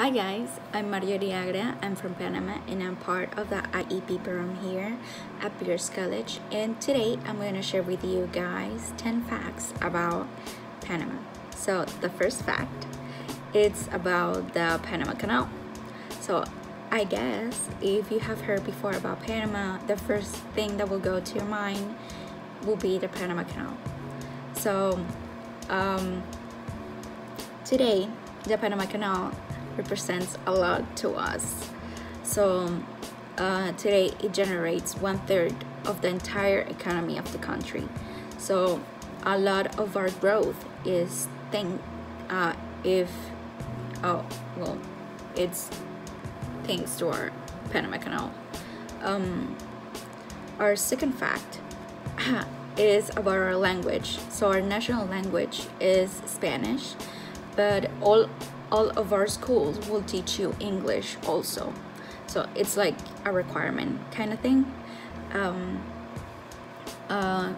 Hi guys, I'm Mario Diagra. I'm from Panama and I'm part of the IEP program here at Pierce College. And today I'm going to share with you guys 10 facts about Panama. So the first fact, it's about the Panama Canal. So I guess if you have heard before about Panama, the first thing that will go to your mind will be the Panama Canal. So um, today, the Panama Canal represents a lot to us. So uh, today it generates one third of the entire economy of the country. So a lot of our growth is think uh, if oh well it's thanks to our Panama Canal. Um, our second fact is about our language. So our national language is Spanish, but all all of our schools will teach you English also. So it's like a requirement kind of thing. Um, uh,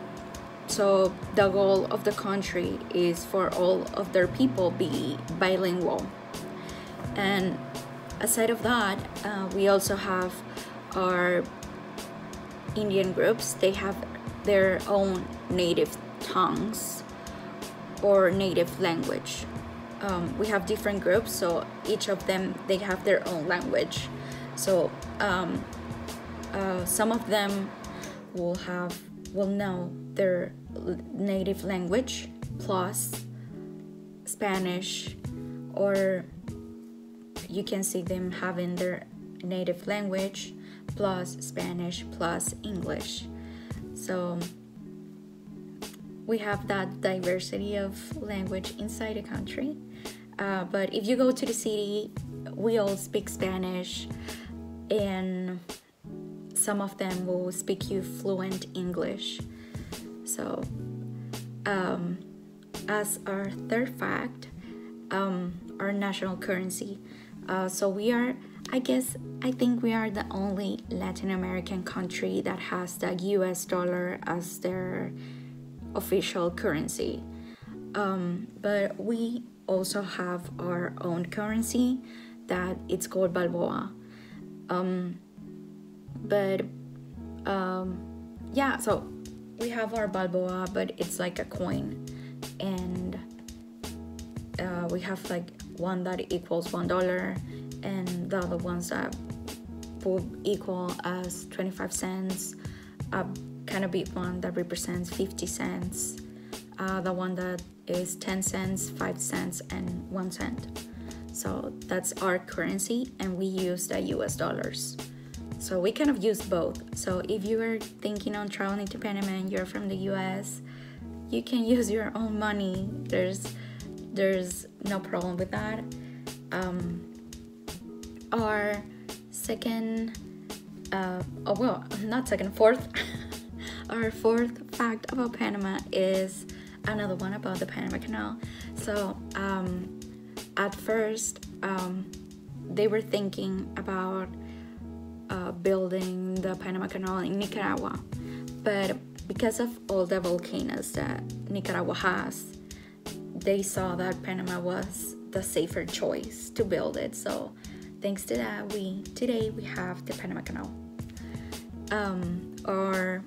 so the goal of the country is for all of their people be bilingual. And aside of that, uh, we also have our Indian groups. They have their own native tongues or native language um, we have different groups so each of them they have their own language. So um, uh, some of them will have will know their native language plus Spanish or you can see them having their native language plus Spanish plus English. So we have that diversity of language inside the country uh, but if you go to the city, we all speak Spanish, and some of them will speak you fluent English. So, um, as our third fact, um, our national currency. Uh, so we are, I guess, I think we are the only Latin American country that has the U.S. dollar as their official currency. Um, but we also have our own currency that it's called Balboa. Um, but um, yeah, so we have our Balboa, but it's like a coin, and uh, we have like one that equals one dollar, and the other ones that will equal as 25 cents, a kind of big one that represents 50 cents, uh, the one that is 10 cents, 5 cents, and 1 cent. So that's our currency, and we use the US dollars. So we kind of use both. So if you are thinking on traveling to Panama and you're from the US, you can use your own money. There's there's no problem with that. Um, our second, uh, oh well, not second, fourth. our fourth fact about Panama is another one about the Panama Canal. So um, at first, um, they were thinking about uh, building the Panama Canal in Nicaragua, but because of all the volcanoes that Nicaragua has, they saw that Panama was the safer choice to build it. So thanks to that, we today we have the Panama Canal. Um, or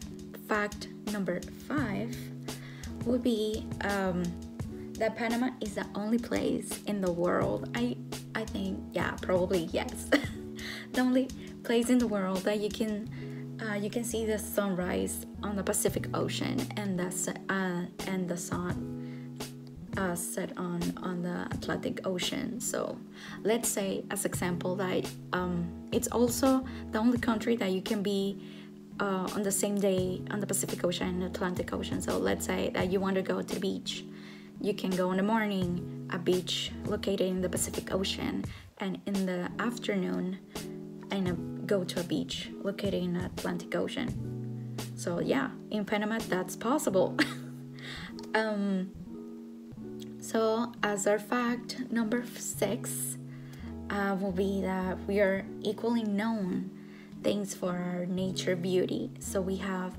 fact number five would be um, that Panama is the only place in the world. I I think yeah, probably yes. the only place in the world that you can uh, you can see the sunrise on the Pacific Ocean and the uh, and the sun uh, set on on the Atlantic Ocean. So let's say as example that um, it's also the only country that you can be uh, on the same day on the Pacific Ocean and Atlantic Ocean. So let's say that you want to go to the beach. You can go in the morning, a beach located in the Pacific Ocean, and in the afternoon, and go to a beach located in the Atlantic Ocean. So yeah, in Panama that's possible. um, so as our fact number six uh, will be that we are equally known things for our nature beauty. So we have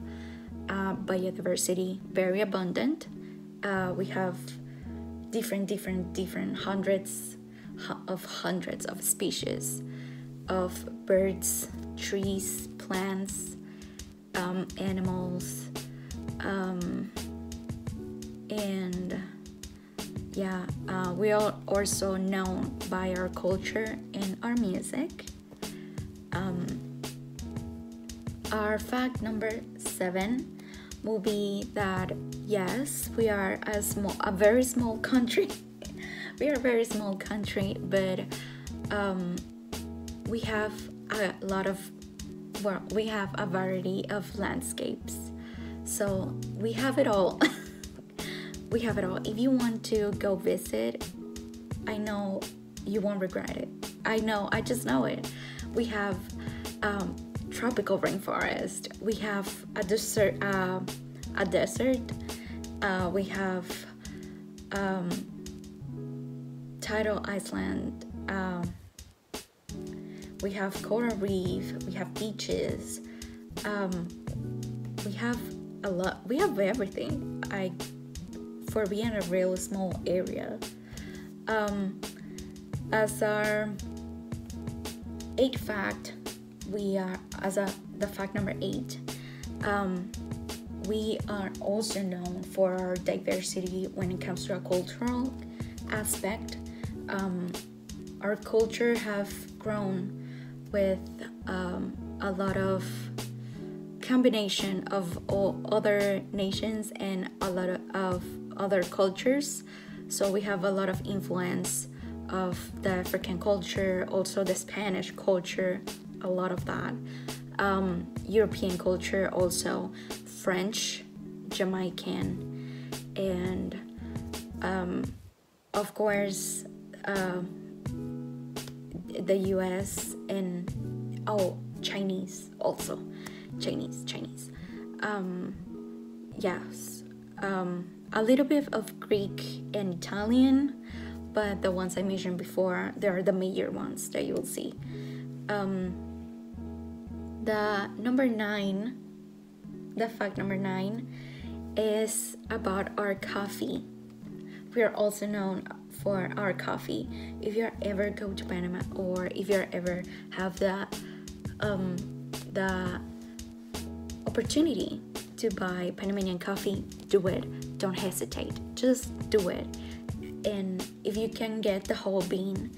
uh, biodiversity very abundant. Uh, we have different, different, different hundreds of hundreds of species of birds, trees, plants, um, animals, um, and yeah, uh, we are also known by our culture and our music. Our fact number seven will be that yes, we are a small, a very small country. we are a very small country, but um, we have a lot of well, we have a variety of landscapes. So we have it all. we have it all. If you want to go visit, I know you won't regret it. I know, I just know it. We have um, tropical rainforest. We have a desert, uh, a desert. Uh, we have um, tidal island. Um, we have coral reef. We have beaches. Um, we have a lot. We have everything. I for being a real small area. Um, as our eight fact, we are as a the fact number eight. Um, we are also known for our diversity when it comes to a cultural aspect. Um, our culture have grown with um, a lot of combination of all other nations and a lot of other cultures. So we have a lot of influence of the African culture, also the Spanish culture, a lot of that. Um, European culture, also French, Jamaican, and um, of course uh, the US and oh, Chinese also. Chinese, Chinese. Um, yes. Um, a little bit of Greek and Italian, but the ones I mentioned before, they are the major ones that you will see. Um, the number nine, the fact number nine, is about our coffee. We are also known for our coffee. If you ever go to Panama or if you ever have the um, the opportunity to buy Panamanian coffee, do it. Don't hesitate. Just do it. And if you can get the whole bean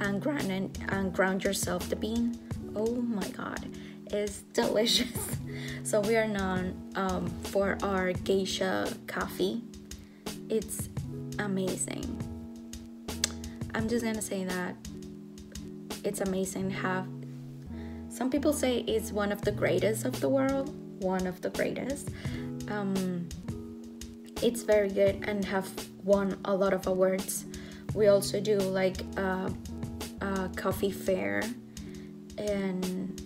and grind and, and ground yourself the bean, oh my god, it's delicious. so we are known um, for our geisha coffee. It's amazing. I'm just gonna say that it's amazing how some people say it's one of the greatest of the world one of the greatest. Um, it's very good and have won a lot of awards. We also do like a, a coffee fair, and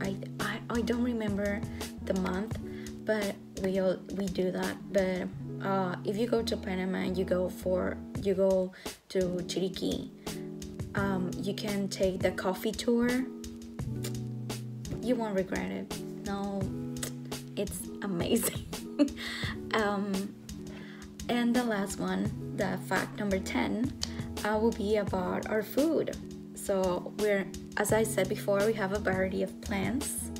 I, I I don't remember the month, but we all, we do that. But uh, if you go to Panama, you go for you go to Chiriqui. Um, you can take the coffee tour. You won't regret it. No, it's amazing. um, and the last one, the fact number 10, uh, will be about our food. So, we're, as I said before, we have a variety of plants,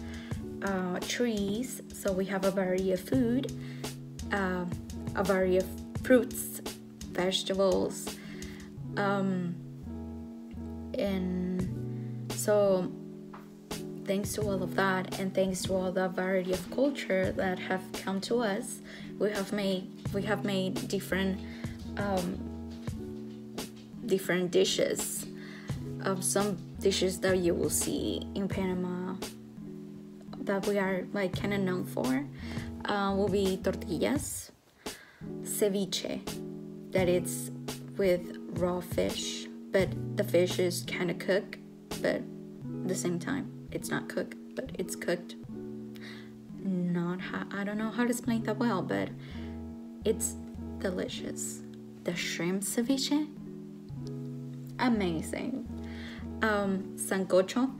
uh, trees, so we have a variety of food, uh, a variety of fruits, vegetables, um, and so thanks to all of that and thanks to all the variety of culture that have come to us we have made we have made different um, different dishes of some dishes that you will see in Panama that we are like kind of known for uh, will be tortillas ceviche that it's with raw fish but the fish is kind of cooked but at the same time it's not cooked, but it's cooked. Not how, I don't know how to explain that well, but it's delicious. The shrimp ceviche, amazing. Um, sancocho,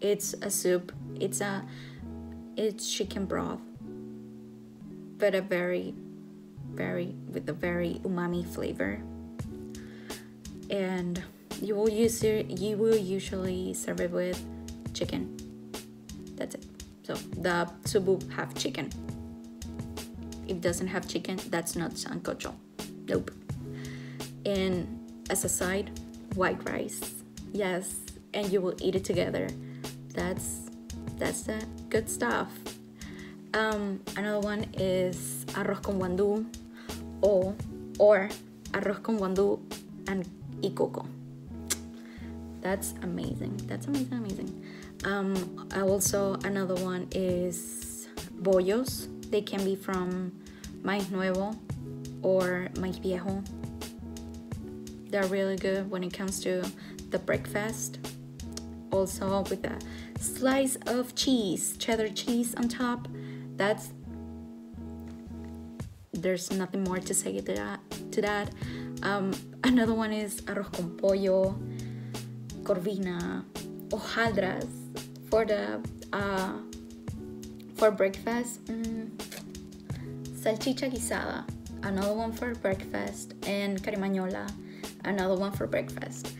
it's a soup. It's a it's chicken broth, but a very, very with a very umami flavor. And you will use it you will usually serve it with chicken. That's it. So the subu have chicken. If it doesn't have chicken that's not sancocho. Nope. And as a side white rice yes and you will eat it together. That's that's the good stuff. Um, another one is arroz con guandú or or arroz con guandú and y coco. That's amazing. That's amazing amazing. Um, also another one is bollos. They can be from maíz nuevo or maíz viejo. They're really good when it comes to the breakfast. Also with a slice of cheese cheddar cheese on top. That's there's nothing more to say to that to that. Um, another one is arroz con pollo corvina hojaldras for the uh, for breakfast. Mm, salchicha guisada another one for breakfast and carimañola another one for breakfast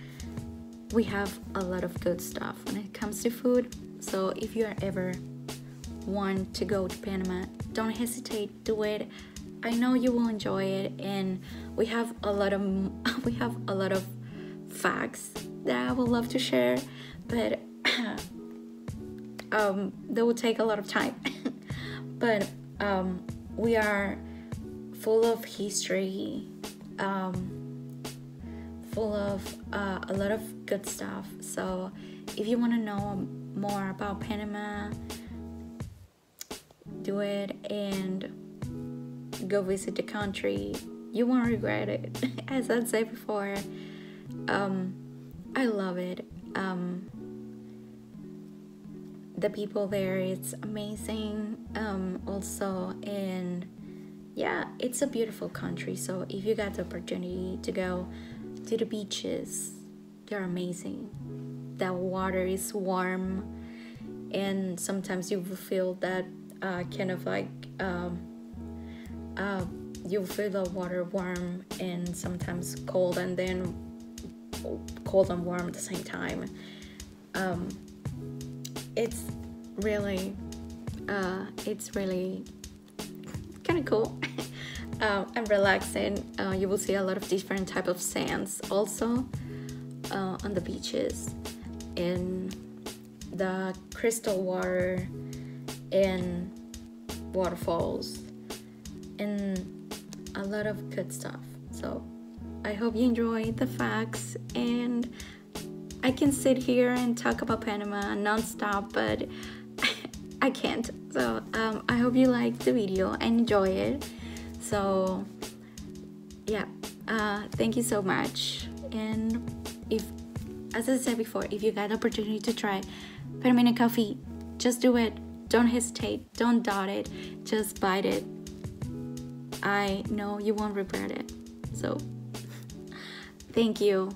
we have a lot of good stuff when it comes to food. So if you are ever want to go to Panama don't hesitate do it. I know you will enjoy it and we have a lot of we have a lot of facts that I would love to share but um, that will take a lot of time. But um, we are full of history um, full of uh, a lot of good stuff. So if you want to know more about Panama do it and go visit the country. You won't regret it. As i said before um, i love it. Um, the people there it's amazing. Um, also and yeah it's a beautiful country. So if you got the opportunity to go to the beaches. They're amazing. The water is warm and sometimes you will feel that uh, kind of like um, uh, you feel the water warm and sometimes cold and then cold and warm at the same time. Um, it's really uh, it's really kind of cool uh, and relaxing uh, you will see a lot of different type of sands also uh, on the beaches in the crystal water in waterfalls and a lot of good stuff. So I hope you enjoy the facts and I can sit here and talk about Panama non-stop but I can't. So um, I hope you liked the video and enjoy it. So yeah, uh, thank you so much. And if, as I said before, if you got opportunity to try Panamanian coffee, just do it. Don't hesitate, don't doubt it, just bite it. I know you won't regret it. So, thank you.